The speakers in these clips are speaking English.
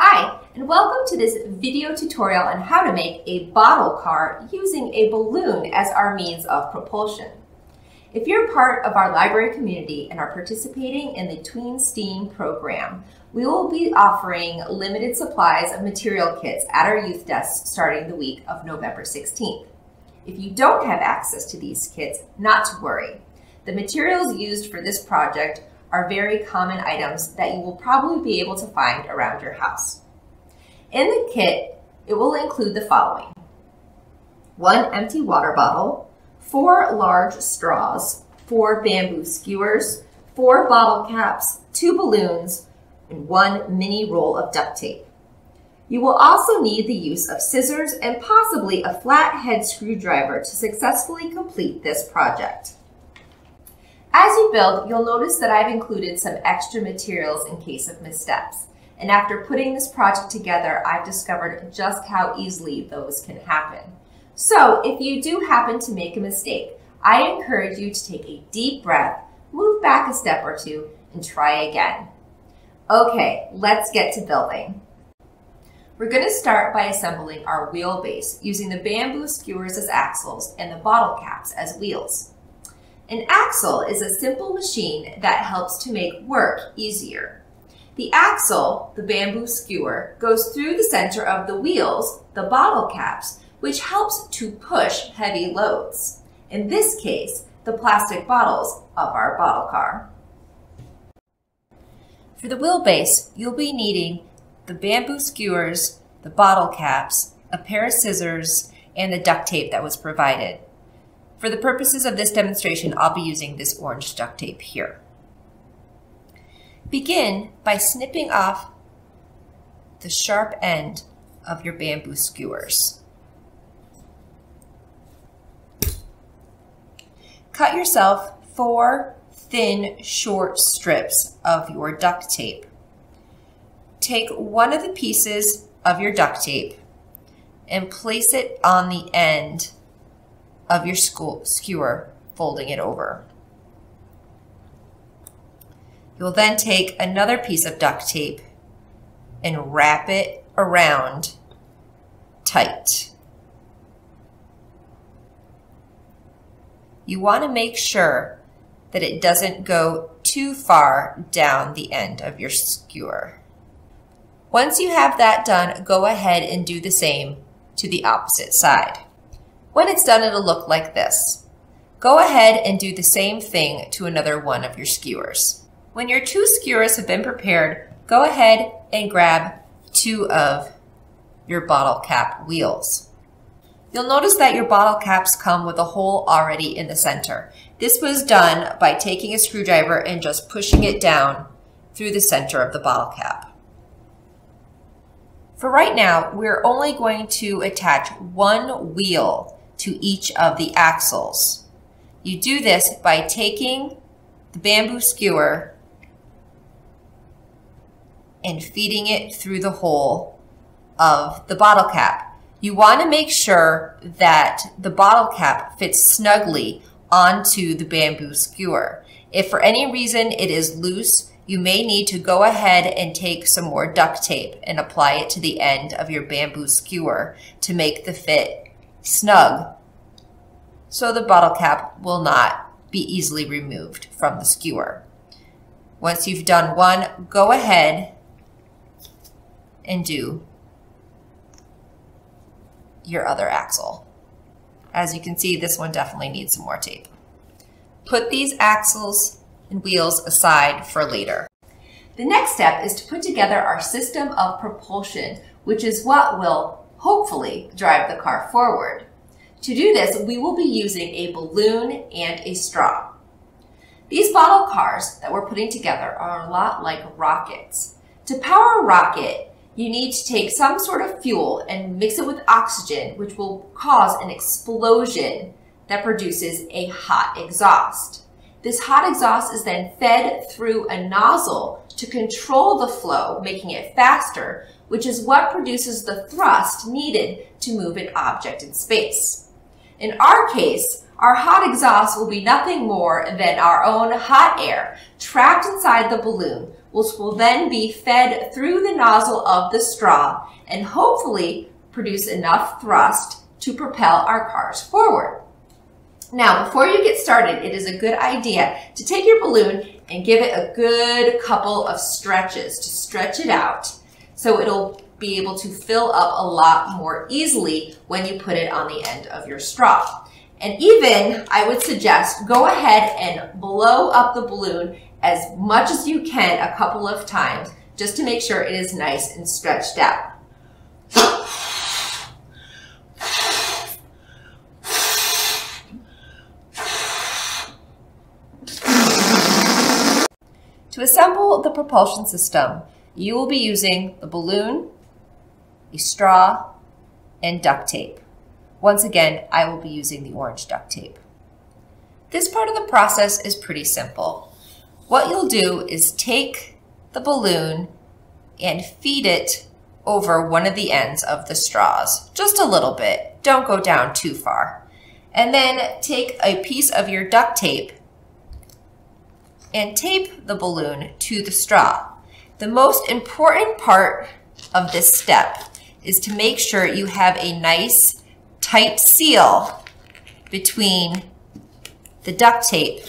Hi, and welcome to this video tutorial on how to make a bottle car using a balloon as our means of propulsion. If you're part of our library community and are participating in the Tween STEAM program, we will be offering limited supplies of material kits at our youth desks starting the week of November 16th. If you don't have access to these kits, not to worry. The materials used for this project are very common items that you will probably be able to find around your house. In the kit, it will include the following. One empty water bottle, four large straws, four bamboo skewers, four bottle caps, two balloons, and one mini roll of duct tape. You will also need the use of scissors and possibly a flathead screwdriver to successfully complete this project. As you build, you'll notice that I've included some extra materials in case of missteps. And after putting this project together, I've discovered just how easily those can happen. So if you do happen to make a mistake, I encourage you to take a deep breath, move back a step or two, and try again. Okay, let's get to building. We're going to start by assembling our wheelbase using the bamboo skewers as axles and the bottle caps as wheels. An axle is a simple machine that helps to make work easier. The axle, the bamboo skewer, goes through the center of the wheels, the bottle caps, which helps to push heavy loads. In this case, the plastic bottles of our bottle car. For the wheelbase, you'll be needing the bamboo skewers, the bottle caps, a pair of scissors, and the duct tape that was provided. For the purposes of this demonstration, I'll be using this orange duct tape here. Begin by snipping off the sharp end of your bamboo skewers. Cut yourself four thin, short strips of your duct tape. Take one of the pieces of your duct tape and place it on the end of your skewer, folding it over. You'll then take another piece of duct tape and wrap it around tight. You want to make sure that it doesn't go too far down the end of your skewer. Once you have that done, go ahead and do the same to the opposite side. When it's done, it'll look like this. Go ahead and do the same thing to another one of your skewers. When your two skewers have been prepared, go ahead and grab two of your bottle cap wheels. You'll notice that your bottle caps come with a hole already in the center. This was done by taking a screwdriver and just pushing it down through the center of the bottle cap. For right now, we're only going to attach one wheel to each of the axles. You do this by taking the bamboo skewer and feeding it through the hole of the bottle cap. You want to make sure that the bottle cap fits snugly onto the bamboo skewer. If for any reason it is loose, you may need to go ahead and take some more duct tape and apply it to the end of your bamboo skewer to make the fit snug so the bottle cap will not be easily removed from the skewer. Once you've done one, go ahead and do your other axle. As you can see, this one definitely needs some more tape. Put these axles and wheels aside for later. The next step is to put together our system of propulsion, which is what will hopefully drive the car forward. To do this, we will be using a balloon and a straw. These bottle cars that we're putting together are a lot like rockets. To power a rocket, you need to take some sort of fuel and mix it with oxygen, which will cause an explosion that produces a hot exhaust. This hot exhaust is then fed through a nozzle to control the flow, making it faster, which is what produces the thrust needed to move an object in space. In our case, our hot exhaust will be nothing more than our own hot air trapped inside the balloon, which will then be fed through the nozzle of the straw and hopefully produce enough thrust to propel our cars forward. Now, before you get started, it is a good idea to take your balloon and give it a good couple of stretches to stretch it out so it'll be able to fill up a lot more easily when you put it on the end of your straw. And even, I would suggest, go ahead and blow up the balloon as much as you can a couple of times just to make sure it is nice and stretched out. To assemble the propulsion system, you will be using the balloon, a straw, and duct tape. Once again, I will be using the orange duct tape. This part of the process is pretty simple. What you'll do is take the balloon and feed it over one of the ends of the straws, just a little bit. Don't go down too far. And then take a piece of your duct tape and tape the balloon to the straw. The most important part of this step is to make sure you have a nice tight seal between the duct tape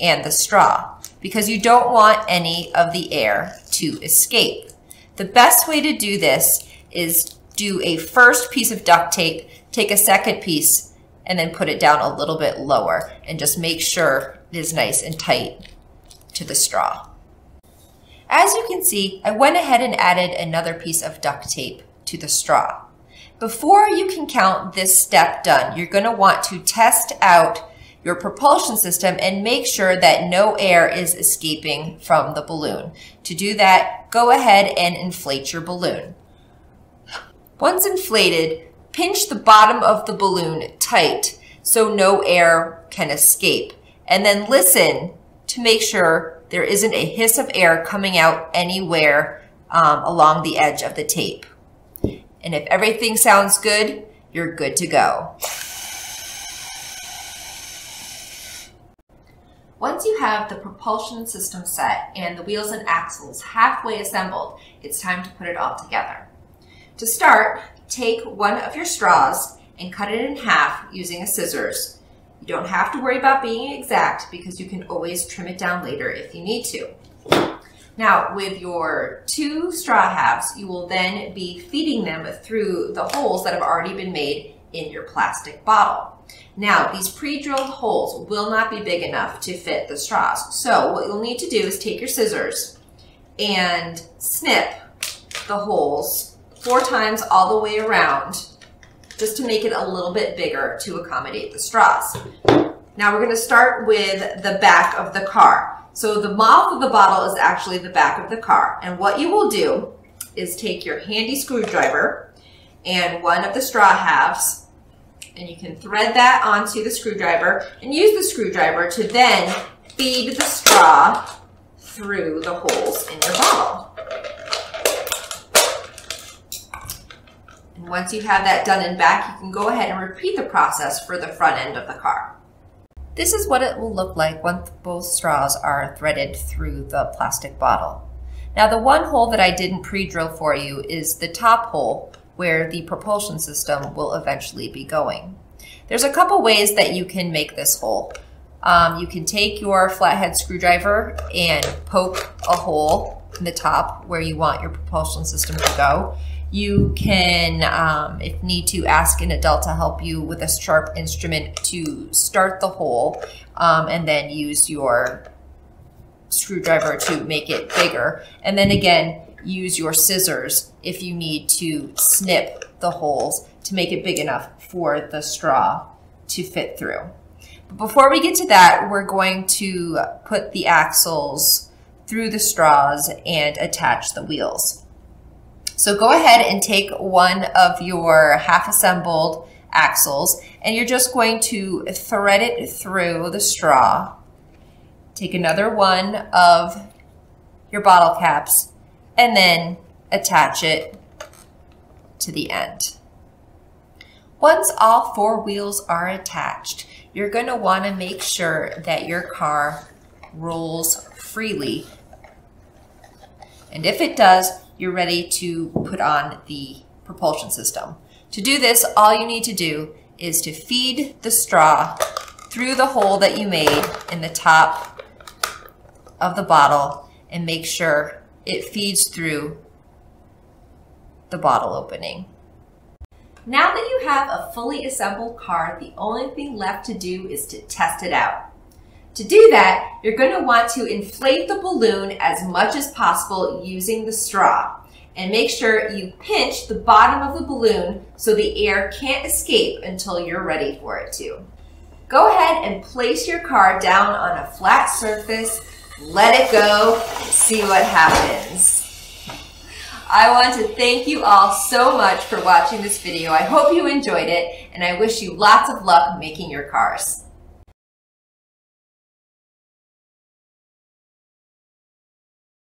and the straw because you don't want any of the air to escape. The best way to do this is do a first piece of duct tape, take a second piece, and then put it down a little bit lower and just make sure it is nice and tight to the straw. As you can see, I went ahead and added another piece of duct tape to the straw. Before you can count this step done, you're going to want to test out your propulsion system and make sure that no air is escaping from the balloon. To do that, go ahead and inflate your balloon. Once inflated, pinch the bottom of the balloon tight so no air can escape. And then listen to make sure there isn't a hiss of air coming out anywhere um, along the edge of the tape. And if everything sounds good, you're good to go. Once you have the propulsion system set and the wheels and axles halfway assembled, it's time to put it all together. To start, take one of your straws and cut it in half using a scissors. You don't have to worry about being exact because you can always trim it down later if you need to. Now, with your two straw halves, you will then be feeding them through the holes that have already been made in your plastic bottle. Now, these pre-drilled holes will not be big enough to fit the straws. So what you'll need to do is take your scissors and snip the holes four times all the way around just to make it a little bit bigger to accommodate the straws. Now we're gonna start with the back of the car. So the mouth of the bottle is actually the back of the car. And what you will do is take your handy screwdriver and one of the straw halves, and you can thread that onto the screwdriver and use the screwdriver to then feed the straw through the holes in your bottle. And once you have that done and back, you can go ahead and repeat the process for the front end of the car. This is what it will look like once both straws are threaded through the plastic bottle. Now the one hole that I didn't pre-drill for you is the top hole where the propulsion system will eventually be going. There's a couple ways that you can make this hole. Um, you can take your flathead screwdriver and poke a hole in the top where you want your propulsion system to go. You can, um, if need to, ask an adult to help you with a sharp instrument to start the hole um, and then use your screwdriver to make it bigger. And then again, use your scissors if you need to snip the holes to make it big enough for the straw to fit through. But before we get to that, we're going to put the axles through the straws and attach the wheels. So go ahead and take one of your half assembled axles and you're just going to thread it through the straw. Take another one of your bottle caps and then attach it to the end. Once all four wheels are attached, you're going to want to make sure that your car rolls freely. And if it does, you're ready to put on the propulsion system. To do this, all you need to do is to feed the straw through the hole that you made in the top of the bottle and make sure it feeds through the bottle opening. Now that you have a fully assembled car, the only thing left to do is to test it out. To do that, you're going to want to inflate the balloon as much as possible using the straw. And make sure you pinch the bottom of the balloon so the air can't escape until you're ready for it to. Go ahead and place your car down on a flat surface, let it go, see what happens. I want to thank you all so much for watching this video. I hope you enjoyed it and I wish you lots of luck making your cars.